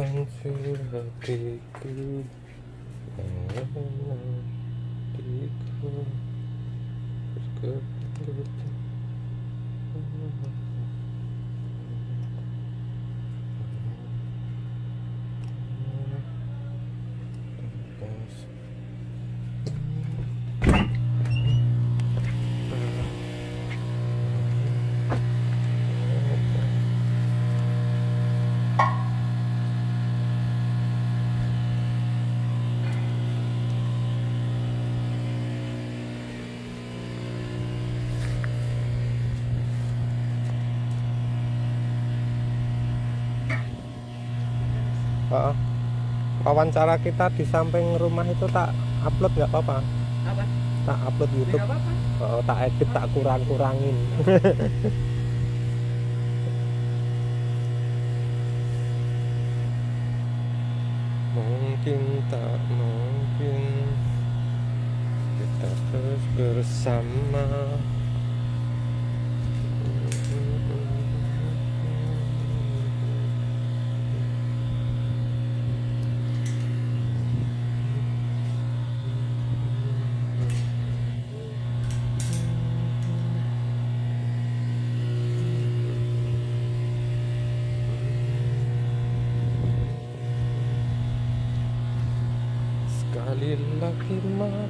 Hancur hatiku hatiku berkelanjutan Heeh. wawancara kita di samping rumah itu tak upload nggak apa-apa Apa? tak upload YouTube nggak apa-apa. oh, tak edit tak kurang-kurangin mungkin tak mungkin kita terus bersama للكلمات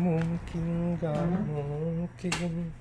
Mungkin gak mungkin